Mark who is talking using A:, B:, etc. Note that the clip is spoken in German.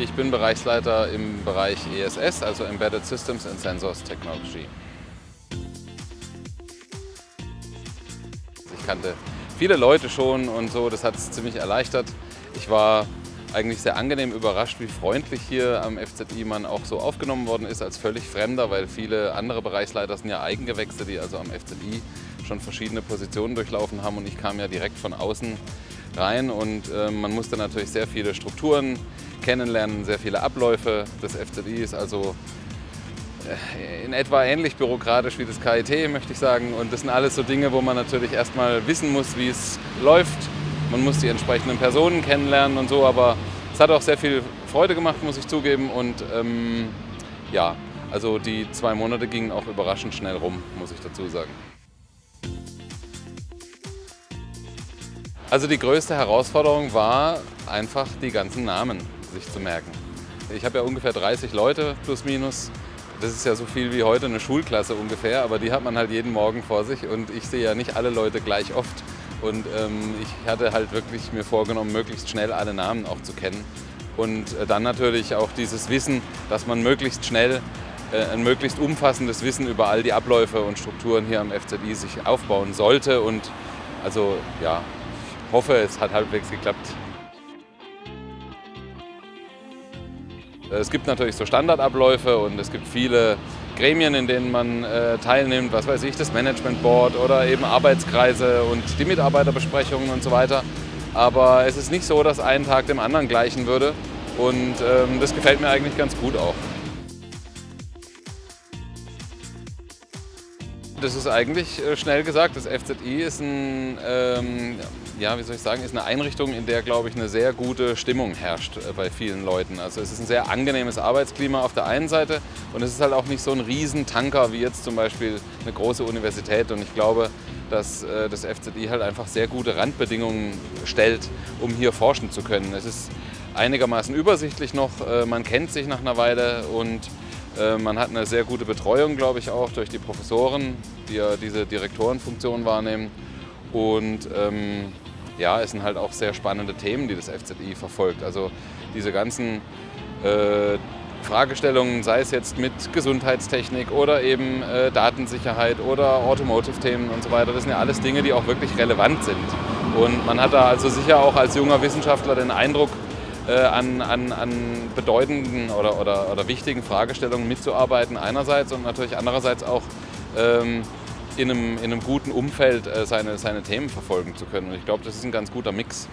A: Ich bin Bereichsleiter im Bereich ESS, also Embedded Systems and Sensors Technology. Ich kannte viele Leute schon und so, das hat es ziemlich erleichtert. Ich war eigentlich sehr angenehm überrascht, wie freundlich hier am FZI man auch so aufgenommen worden ist als völlig Fremder, weil viele andere Bereichsleiter sind ja Eigengewächse, die also am FZI schon verschiedene Positionen durchlaufen haben und ich kam ja direkt von außen rein und äh, man musste natürlich sehr viele Strukturen kennenlernen, sehr viele Abläufe des FZI ist also äh, in etwa ähnlich bürokratisch wie das KIT, möchte ich sagen. Und das sind alles so Dinge, wo man natürlich erstmal wissen muss, wie es läuft. Man muss die entsprechenden Personen kennenlernen und so, aber es hat auch sehr viel Freude gemacht, muss ich zugeben. Und ähm, ja, also die zwei Monate gingen auch überraschend schnell rum, muss ich dazu sagen. Also die größte Herausforderung war einfach die ganzen Namen sich zu merken. Ich habe ja ungefähr 30 Leute plus minus. Das ist ja so viel wie heute eine Schulklasse ungefähr, aber die hat man halt jeden Morgen vor sich und ich sehe ja nicht alle Leute gleich oft. Und ähm, ich hatte halt wirklich mir vorgenommen, möglichst schnell alle Namen auch zu kennen. Und äh, dann natürlich auch dieses Wissen, dass man möglichst schnell äh, ein möglichst umfassendes Wissen über all die Abläufe und Strukturen hier am FZI sich aufbauen sollte. Und also ja, hoffe, es hat halbwegs geklappt. Es gibt natürlich so Standardabläufe und es gibt viele Gremien, in denen man äh, teilnimmt, was weiß ich, das Management Board oder eben Arbeitskreise und die Mitarbeiterbesprechungen und so weiter. Aber es ist nicht so, dass ein Tag dem anderen gleichen würde und ähm, das gefällt mir eigentlich ganz gut auch. Das ist eigentlich äh, schnell gesagt. Das FZI ist ein, ähm, ja, wie soll ich sagen, ist eine Einrichtung, in der, glaube ich, eine sehr gute Stimmung herrscht äh, bei vielen Leuten. Also es ist ein sehr angenehmes Arbeitsklima auf der einen Seite und es ist halt auch nicht so ein Riesentanker wie jetzt zum Beispiel eine große Universität. Und ich glaube, dass äh, das FZI halt einfach sehr gute Randbedingungen stellt, um hier forschen zu können. Es ist einigermaßen übersichtlich noch, man kennt sich nach einer Weile und man hat eine sehr gute Betreuung, glaube ich, auch durch die Professoren, die ja diese Direktorenfunktion wahrnehmen. Und ähm, ja, es sind halt auch sehr spannende Themen, die das FZI verfolgt. Also diese ganzen äh, Fragestellungen, sei es jetzt mit Gesundheitstechnik oder eben äh, Datensicherheit oder Automotive-Themen und so weiter, das sind ja alles Dinge, die auch wirklich relevant sind. Und man hat da also sicher auch als junger Wissenschaftler den Eindruck, äh, an, an, an bedeutenden oder, oder, oder wichtigen Fragestellungen mitzuarbeiten einerseits und natürlich andererseits auch ähm, in, einem, in einem guten Umfeld äh, seine, seine Themen verfolgen zu können. Und ich glaube, das ist ein ganz guter Mix.